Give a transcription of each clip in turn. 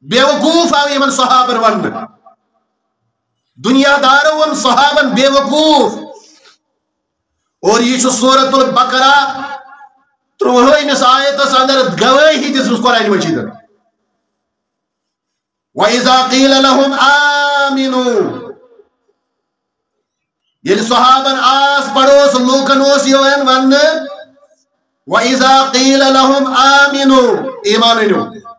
بے وقوف آو من صحابر ون دنیا دارو ون صحابن بے وقوف اور یہ سورة البقرہ۔ تروہوئی میں سائے تس اندر گوئی ہی گوٲہی دِژمٕژ قرآنِ مجیٖدن وَإِذَا قِيلَ لَهُمْ آمِنُوا۔ یلی صحابن آس پڑوس لوٗکن اوس یِوان وننہٕ وَإِذَا قِيلَ لَهُمْ آمِنُوا۔ ایمان أنِو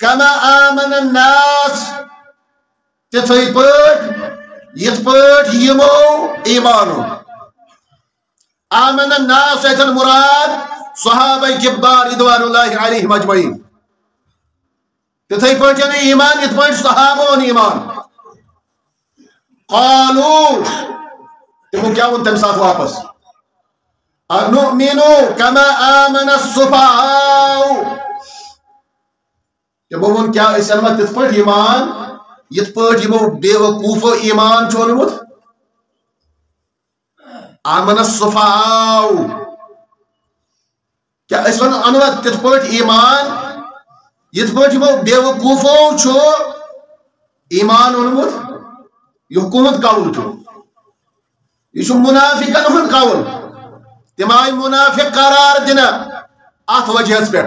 کما آمن الناس. تتھے پٹ یت پٹ یمو، ایمانو. آمن الناس ایتن مراد صحابہ کبار ادوان اللہ علیہ مجمعین تتھے پٹ یعنی ایمان یت پٹ صحابہ ایمان. قالو. تمہوں کیا ہوں تم ساتھ واپس؟ انؤمنو کما آمن الصفاؤ کہ تمو ون کیا اس انوا تت پٹ ایمان؟ یت پٹ یمو بے وقوف ایمان چونمت آمن الصفاو کیا اس ون انوا تت پٹ ایمان؟ یت پٹ یمو بے وقوفو چو ایمان اونمت یہ حکومت قول چو۔ یہ چھ منافقن ہن قول تم آئی منافق قرار دن ات وجہس پہ۔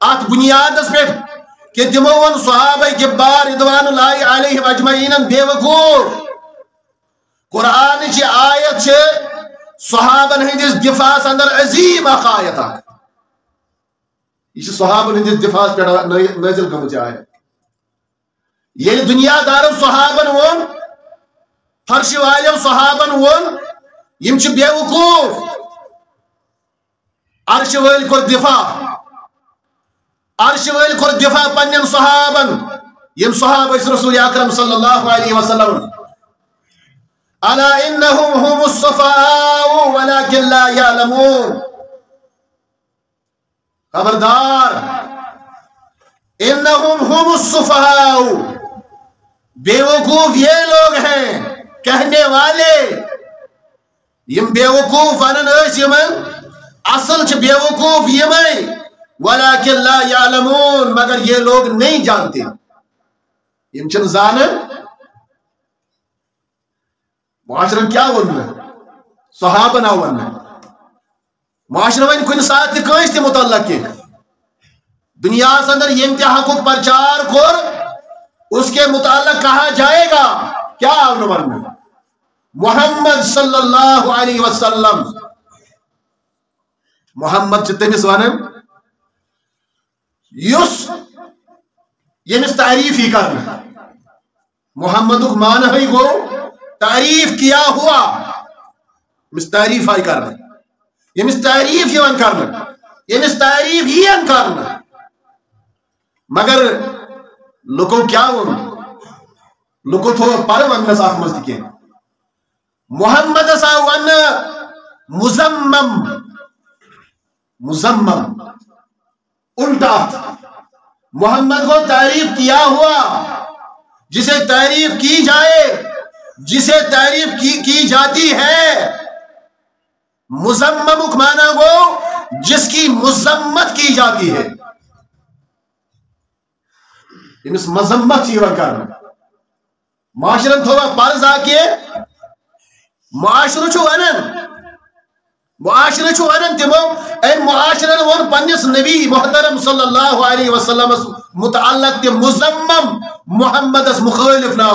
ات بنیادس پہ۔ کہ دموان صحابہ جبار ادوان اللہ علیہ اجمعین بے وقوف قرآن چی آیت چی صحابہ ہندس دفاع اندر عظیم آقا آیتا یہ صحابہ ہندس دفاع پر نازل گمت آیت یہ دنیا دار صحابہ نوان فرش والیو صحابہ نوان یہ چی بے وقوف عرش ویل کو دفاع. عرش ویل کور دفاع پنن صحابن. یم صحابہ رسول اکرم صلی اللہ علیہ وسلم. الا انهم هم الصفاء ولكن لا يعلمون خبردار. انهم هم الصفاء بیوقوف یہ لوگ ہیں کہنے والے. یم بیوقوف انن اس اصل چھ بیوقوف یمن. وَلَاكِنْ لَا يَعْلَمُونَ مگر یہ لوگ نہیں جانتے۔ یم چند زانن؟ معاشرہ کیا ونن؟ صحابہ نا ونن۔ معاشرہ ون کن سات تہ کٲنٛسہِ تہِ متعلق دنیا سے اندر یہ انتہا حقُق پرچار کر اس کے متعلق کہا جائے گا۔ کیا آو نہٕ وَننہٕ محمد صلی اللہ علیہ وسلم۔ محمد چھِ تٔمِس وَنان یس یمس تعریف ہی کرنا محمد اکمان ہی گو تعریف کیا ہوا۔ یمس تعریف ہی کرنا یمس تعریف ہی کرنا یمس تعریف ہی ان کرنا مگر لکو کیا ون لکو تھو پر ونگا اخ مز کی محمد سا ون مزمم۔ مزمم۔ الٹا۔ محمد کو تعریف کیا ہوا؟ جسے تعریف کی جائے جسے تعریف کی, کی جاتی ہے۔ مزمم معنی کو جس کی مذمت کی جاتی ہے۔ یعنی مذمت کرنا معاشرن تھوڑا پرز آ کے معاشر معاشرہ چھو ورن تمو این معاشرہ ون پنیس نبی محترم صلی اللہ علیہ وسلم متعلق تم مزمم محمد اس مخالف نا۔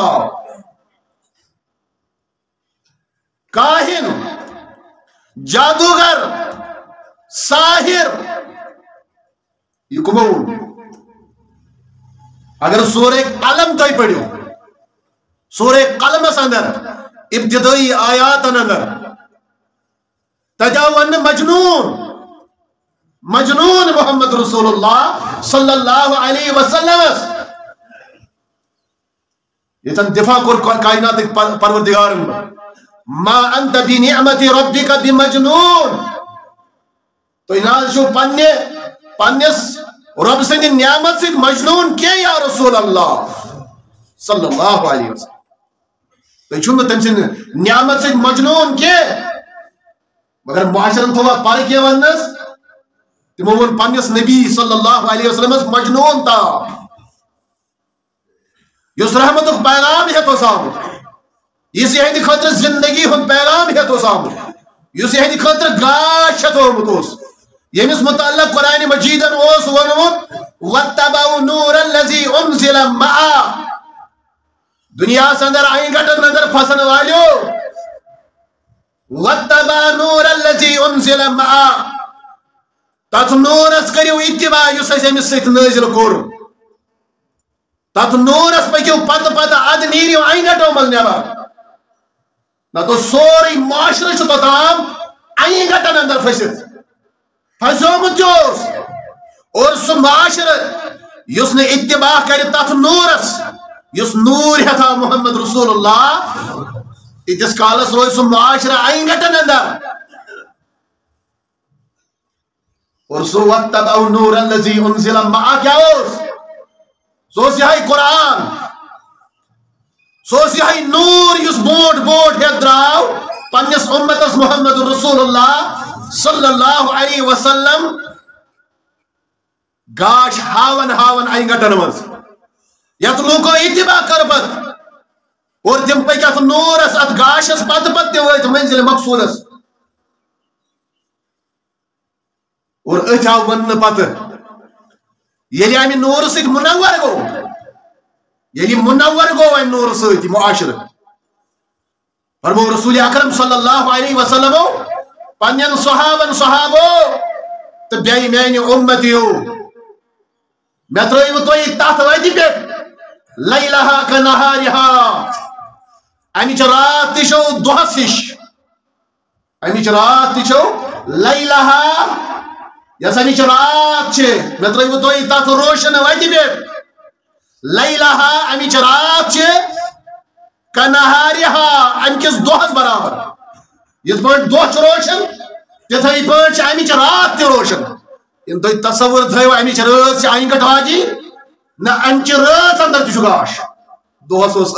کاہن، جادوگر، ساحر۔ یہ کمو اگر سورہ قلم تو پڑھو سورہ قلم اس اندر، ابتدائی آیات اندر۔ تجاون مجنون. مجنون محمد رسول اللہ صلی اللہ علیہ وسلم. یہ تن دفاع کر کائنات پروردگار ما انت بی بنعمت ربک مجنون تو انہا شو پنے پنس رب سے نعمت سے مجنون کیا یا رسول اللہ؟ صلی اللہ علیہ وسلم. تو چھو نہ تم سے نعمت سے مجنون کیا؟ مگر معاشرن تھوا پر ونس تمو ون پنس نبی صلی اللہ علیہ وسلم مجنون تا یس رحمت پیغام ہے تو سامت اس یہ خاطر زندگی ہند پیغام ہے تو سامت اس یہ خاطر گاش تو متوس یمس متعلق قرآن مجید اوس ونمت واتبعو نور اللذی انزل معا دنیا سندر آئیں گھٹن نظر پھسن والیو واتبعوا نور الذي انزل معا تت نورس کریو اتباع یس اس امس سیت نازل کور تت نورس پکیو پت پت اد نیریو آئی گٹو مز نیبر نہ تو سوری معاشرہ چھ توتام آئی گٹن اندر پھست پھسومت اور سہ معاشرہ اس نے اتباع کر تف نورس اس نور ہے محمد رسول اللہ. اتس کالس روز سہ معاشرہ آئیں گٹن اندر اور سو واتبعوا نور الذي انزل معا کیا اس سو سیاہی قرآن سو سیاہی نور یس بوٹ بوٹ ہے دراو پنس امتس محمد رسول اللہ صلی اللہ علیہ وسلم گاش ہاون ہاون آئی مز یت اتباع کر اور تم پہ ات نورس ات گاشس پت پت تم وت منزل مقصودس اور ات آو ون پت یلی امہ نور ست منور گو۔ یلی منور گو امہ نور ست معاشر۔ فرمو رسول اکرم صلی اللہ علیہ وسلم پنن صحابن صحابو، تو بیائی میانی امتیو میں تروئی وہ توئی تحت ویدی پہ۔ لیلہا کا نہاریہا امیچ رات تیشو دوہسش امیچ رات تیشو لیلہا یس امیچ رات چھے میں تروئی وہ توئی تحت روشن ویدی پہ لیلہا امیچ رات چھے کا نہاریہا امکس دوہس برابر یت پہ دہ روشن تتھے پہ امچ رات تہ روشن ان تھی تصور تھو امچ رات آئیں گٹ واجی نہ امچ رات اندر تہ گاش دہس اس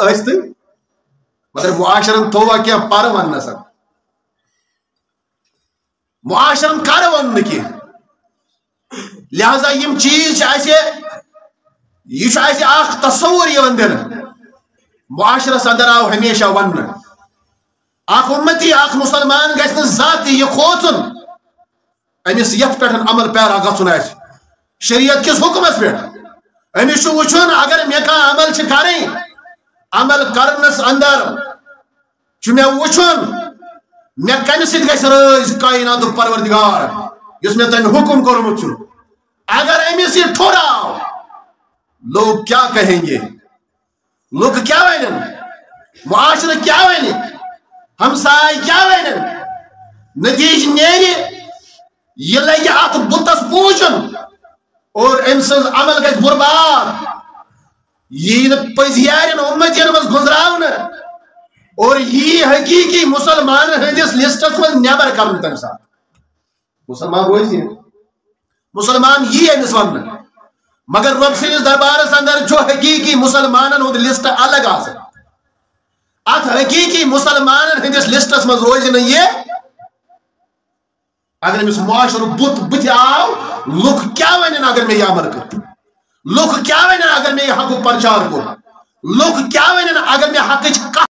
مگر معاشرن تھوا کی پر ون سا معاشرن کر ون کی لہذا یم چیز یہ اخ تصور یہ دن معاشرس اندر آو ہمیشہ ون اخ امتی اخ مسلمان گھن ذاتی یہ کھوچن امس یت پہ عمل پیرا گھن شریعت کس حکمس پہ امس وچن اگر مے کا عمل کریں۔ عمل کرنس اندر مے وچن مے کم ست گھ رز کائنات پروردگار اس میں تم حکم کورمت اگر امس یہ ٹھوراو لوگ کیا کہیں گے لوگ کیا ون معاشرہ کیا ون ہمسائے کیا ون نتیج نیری یہ لگہ ات بتس پوچن اور ام سن عمل گھر برباد یہ پزیار امتین یعنی مز گزراؤن۔ اور یہ حقیقی مسلمان ہندس لسٹس من نبر کرن تم سات مسلمان روز یہ مسلمان یہ امس ون مگر رب سندس دربارس اندر جو حقیقی مسلمانن ہند لسٹ الگ آسان ات حقیقی مسلمان ہندس لسٹس مز روز یہ اگر امس معاشر بت بت آو لوک کیا ون اگر میں یہ عمل کر لوک کیا ون اگر میں یہ حق پرچار کو؟ لوک کیا ون اگر میں حق